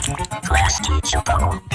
Class teacher.